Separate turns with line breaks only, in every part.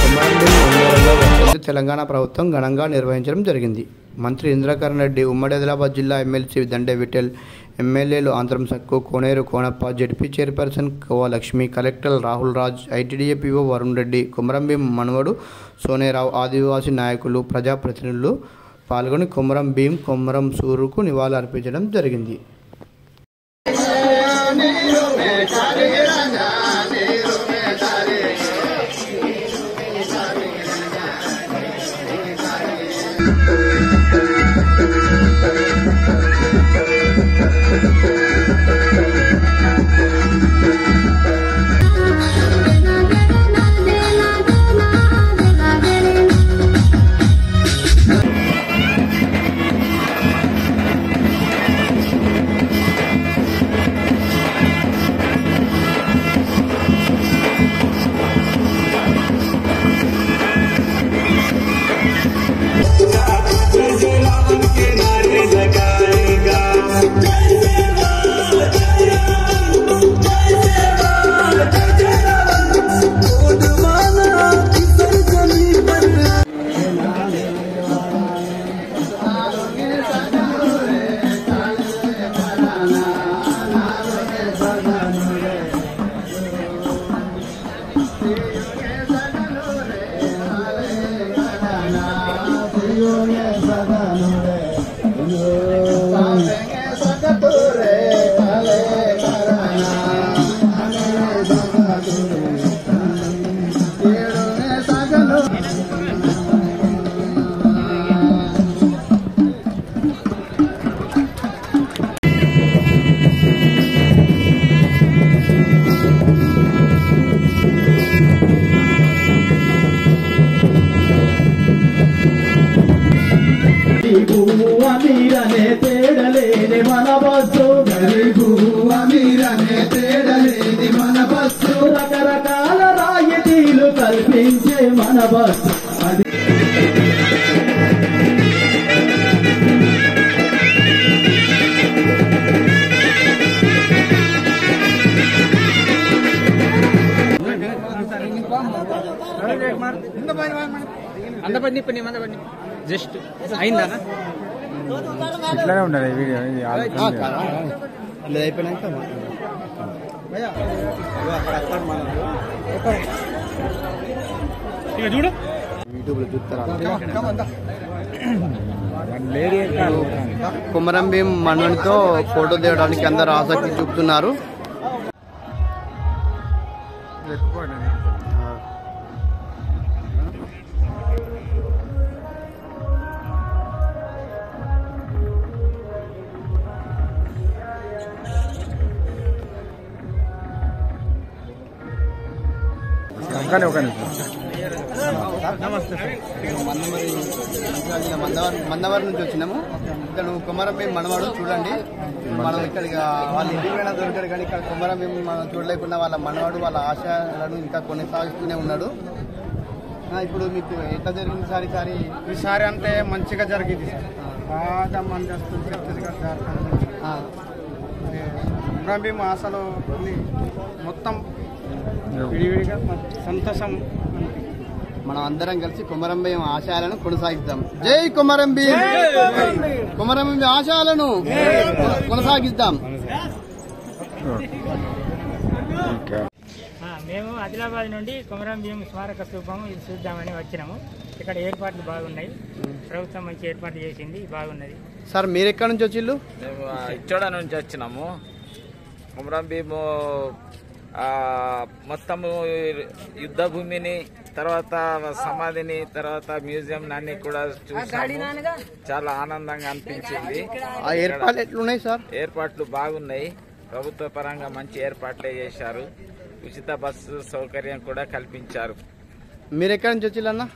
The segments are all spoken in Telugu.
కొమరంభీం ఒంగోలులో తెలంగాణ ప్రభుత్వం ఘనంగా నిర్వహించడం జరిగింది. మంత్రి ఇంద్రకరణ్ రెడ్డి ఉమ్మడి ఆదిలాబాద్ జిల్లా ఎమ్మెల్సీ దండే విఠల్ ఎమ్మెల్యేలు Atram Sakku Koneru Konappa ZP chairperson Kova Lakshmi collector Rahul Raj ITDA PO Varun Reddy Komaram Bheem మనవడు సోనేరావు ఆదివాసీ నాయకులు ప్రజాప్రతినిధులు పాల్గొని కొమరం భీం కొమరం సూరుకు నివాళులు అర్పించడం జరిగింది.
అమీరనే తేడలేని మన బస్సు. గరీబు అమీరనే తేడలేని మన బస్సు. రకరకాల రాయితీలు కల్పించే మన బస్సు. అది
అంత పని పని. జస్ట్ అయిందా?
ఇట్లానే ఉండదు ఈ వీడియో ఇది
అయిపోయినాక
ఇక చూడు.
యూట్యూబ్లో చూస్తారా?
లేడీ
కుమరం భీం ఫోటో తీయడానికి అందరు ఆసక్తి చూపుతున్నారు.
ఒక్కనే ఒక నిమిషం
మందవరం మందవరం నుంచి వచ్చినాము. ఇక్కడ కుమరం భీం మనవాడు చూడండి. మనం ఇక్కడ ఇక వాళ్ళ ఇంటికి పోయినా దొరికాడు కానీ ఇక్కడ కుమరం భీం మనం చూడలేకుండా వాళ్ళ మనవాడు వాళ్ళ ఆశలను ఇంకా కొనసాగిస్తూనే ఉన్నాడు. ఇప్పుడు మీకు ఎట్లా జరిగింది సార్ ఈసారి?
ఈసారి అంటే మంచిగా జరిగింది సార్. బాగా మంది వస్తుంది అసలు మొత్తం విడివిడిగా సంతోషం
మనం అందరం కలిసి కుమరం భీం ఆశయాలను కొనసాగిద్దాం. జై కుమరం భీం కుమరం భీం ఆశయాలను కొనసాగిద్దాం.
మేము ఆదిలాబాద్ నుండి కొమరం భీం స్మారక స్థూపం ఇది చూద్దామని వచ్చినాము. ఇక్కడ ఏర్పాట్లు బాగున్నాయి. ప్రభుత్వం మంచి ఏర్పాట్లు చేసింది. బాగున్నది.
సార్ మీరు ఎక్కడి నుంచి వచ్చిళ్ళు
మేము ఇచ్చోడ నుంచి వచ్చినాము. కుమరం భీము మొత్తము యుద్ధ భూమిని తర్వాత సమాధిని తర్వాత మ్యూజియం అన్ని కూడా చూసాము. చాలా ఆనందంగా అనిపించింది.
ఆ ఏర్పాట్లు ఎట్లున్నాయి సార్?
ఏర్పాట్లు బాగున్నాయి. ప్రభుత్వ పరంగా మంచి ఏర్పాట్లే చేశారు. ఉచిత బస్సు సౌకర్యం కూడా కల్పించారు.
మీరు ఎక్కడి నుంచి వచ్చిల్లన్నా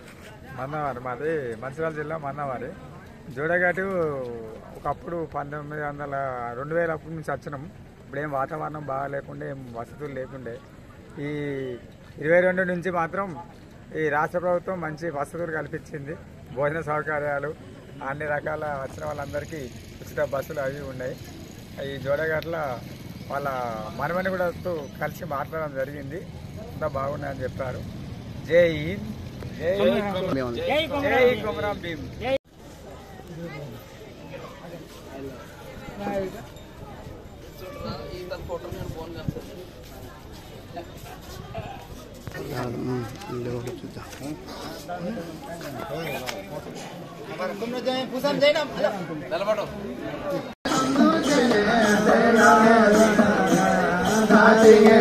మన్నవారి మాది మంచిర్యాల జిల్లా మన్నవారి. జోడఘాటు ఒకప్పుడు పంతొమ్మిది వందల రెండు వేల అప్పటి నుంచి వచ్చినాం. ఇప్పుడేం వాతావరణం బాగా లేకుండే ఏం వసతులు లేకుండే. ఈ ఇరవై రెండు నుంచి మాత్రం ఈ రాష్ట్ర ప్రభుత్వం మంచి వసతులు కల్పించింది. భోజన సౌకర్యాలు అన్ని రకాల వచ్చిన వాళ్ళందరికీ ఉచిత బస్సులు అవి ఉన్నాయి. ఈ జోడఘాట్ల వాళ్ళ మనమని కూడా కలిసి మాట్లాడడం జరిగింది. అంతా బాగున్నాయని చెప్పారు. జై హింద్.
మేముంది.
జై కొమరం
జై
భీమ్.
కొమరం భీమ్
ఉమ్, ఇల్లు ఒకటి చూద్దాం
సాటిగే